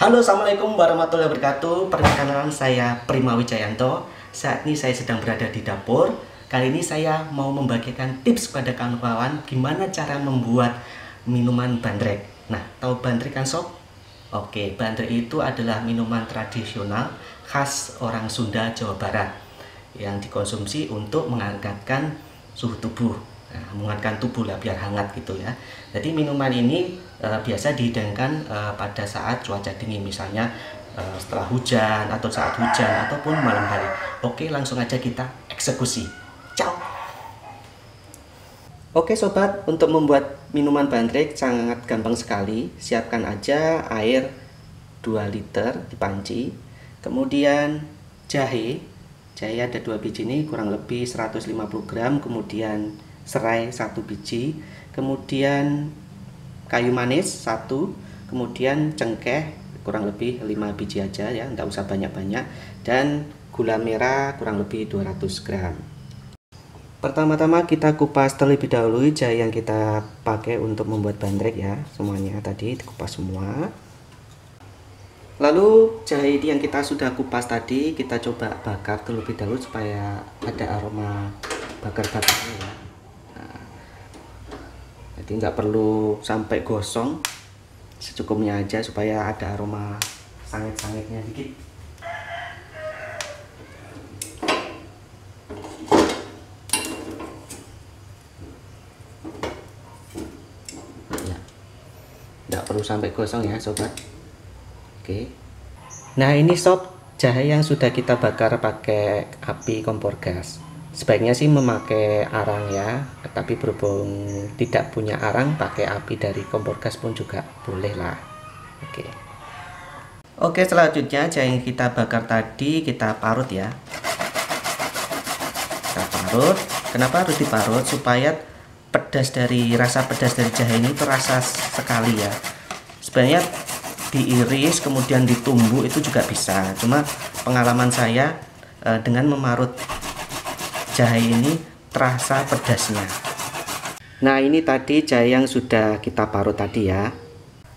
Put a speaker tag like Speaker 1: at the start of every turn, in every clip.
Speaker 1: Halo Assalamualaikum warahmatullahi wabarakatuh. Perkenalkan saya Prima Wijayanto. Saat ini saya sedang berada di dapur. Kali ini saya mau membagikan tips kepada kawan-kawan Gimana cara membuat minuman bandrek. Nah, tahu bandrek kan sob? Oke, bandrek itu adalah minuman tradisional khas orang Sunda, Jawa Barat Yang dikonsumsi untuk menghangatkan suhu tubuh nah, menghangatkan tubuh lah biar hangat gitu ya jadi minuman ini e, biasa dihidangkan e, pada saat cuaca dingin misalnya e, setelah hujan atau saat hujan ataupun malam hari oke langsung aja kita eksekusi ciao Oke sobat, untuk membuat minuman bandrek sangat gampang sekali. Siapkan aja air 2 liter di panci. Kemudian jahe. Jahe ada dua biji ini kurang lebih 150 gram. Kemudian serai satu biji kemudian kayu manis satu kemudian cengkeh kurang lebih 5 biji aja ya nggak usah banyak-banyak dan gula merah kurang lebih 200 gram. Pertama-tama kita kupas terlebih dahulu jahe yang kita pakai untuk membuat bandrek ya semuanya tadi dikupas semua. Lalu jahe yang kita sudah kupas tadi kita coba bakar terlebih dahulu supaya ada aroma bakar-bakarnya ya jadi nggak perlu sampai gosong secukupnya aja supaya ada aroma sangit-sangitnya dikit. Ya. Perlu sampai gosong ya sobat. Oke. Nah ini sob jahe yang sudah kita bakar pakai api kompor gas sebaiknya sih memakai arang ya tapi berhubung tidak punya arang pakai api dari kompor gas pun juga boleh lah. Oke. Oke selanjutnya jahe yang kita bakar tadi kita parut ya. Kita parut. Kenapa harus diparut? Supaya pedas dari rasa pedas dari jahe ini terasa sekali ya. Sebenarnya diiris kemudian ditumbuk itu juga bisa. Cuma pengalaman saya eh, dengan memarut jahe ini terasa pedasnya. Nah ini tadi jahe yang sudah kita parut tadi ya.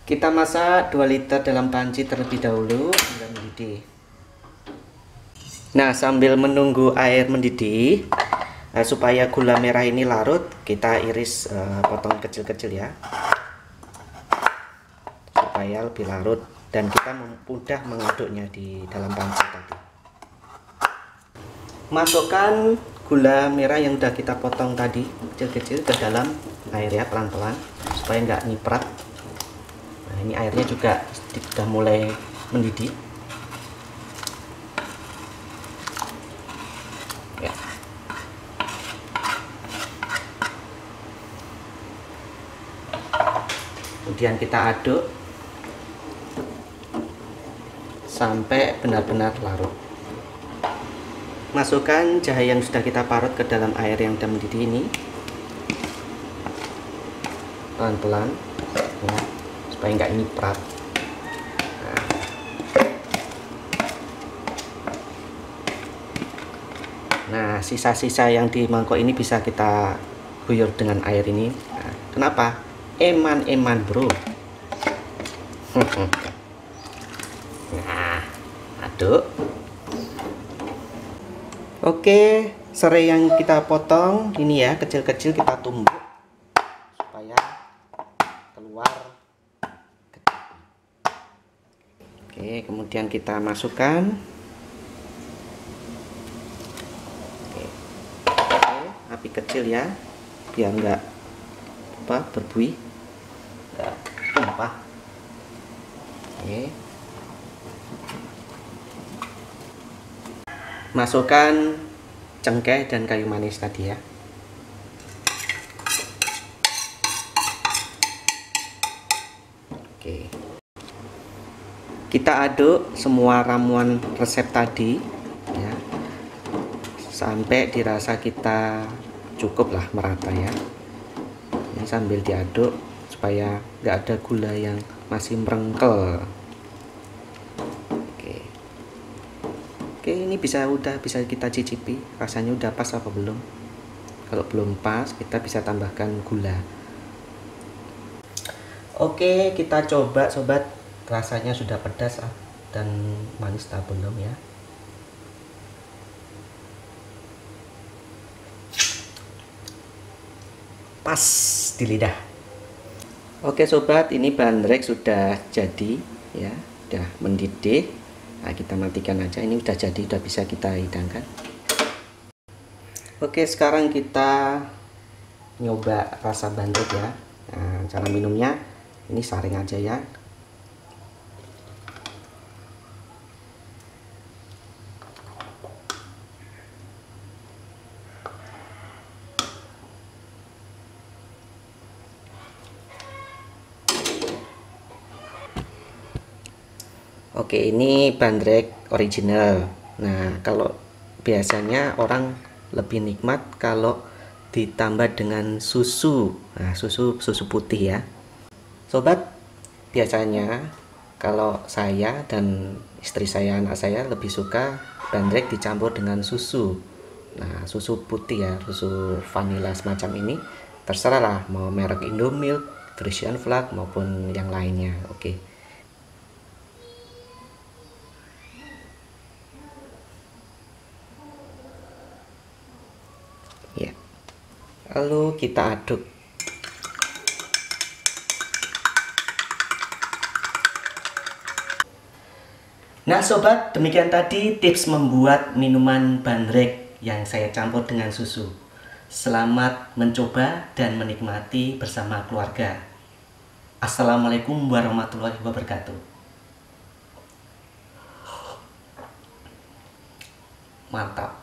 Speaker 1: Kita masak 2 liter dalam panci terlebih dahulu hingga mendidih. Nah sambil menunggu air mendidih eh, supaya gula merah ini larut kita iris eh, potong kecil-kecil ya. Supaya lebih larut. Dan kita mudah mengaduknya di dalam panci tadi. Masukkan gula merah yang udah kita potong tadi kecil-kecil ke dalam air ya pelan-pelan supaya nggak nyiprat. Nah ini airnya juga sudah mulai mendidih. Ya. kemudian kita aduk sampai benar-benar larut masukkan jahe yang sudah kita parut ke dalam air yang sudah mendidih ini. Pelan-pelan. Ya, supaya nggak nyiprat nah. nah sisa-sisa yang di mangkok ini bisa kita guyur dengan air ini. Nah, kenapa? Eman-eman bro. Nah aduk Oke, serai yang kita potong ini ya, kecil-kecil kita tumbuk supaya keluar. Oke, kemudian kita masukkan. Oke, api kecil ya, biar enggak apa berbuih, enggak tumpah. Oke. Masukkan cengkeh dan kayu manis tadi ya. Oke. Kita aduk semua ramuan resep tadi ya. Sampai dirasa kita cukup lah merata ya. Ini sambil diaduk supaya nggak ada gula yang masih merengkel ini bisa udah bisa kita cicipi. Rasanya udah pas apa belum? Kalau belum pas kita bisa tambahkan gula. Oke kita coba sobat. Rasanya sudah pedas ah, dan manis tak belum ya. Pas di lidah. Oke sobat. Ini bandrek sudah jadi ya. Sudah mendidih nah, kita matikan aja. Ini sudah jadi sudah bisa kita hidangkan. Oke sekarang kita nyoba rasa bandrek ya. Nah, cara minumnya ini saring aja ya Oke ini bandrek original. Nah kalau biasanya orang lebih nikmat kalau ditambah dengan susu. Nah susu susu putih ya. Sobat biasanya kalau saya dan istri saya anak saya lebih suka bandrek dicampur dengan susu. Nah susu putih ya susu vanilla semacam ini. Terserah lah mau merek Indomilk, Frisian Flag maupun yang lainnya. Oke. okay. ya lalu kita aduk Nah sobat, demikian tadi tips membuat minuman bandrek yang saya campur dengan susu. Selamat mencoba dan menikmati bersama keluarga. Assalamualaikum warahmatullahi wabarakatuh. Mantap.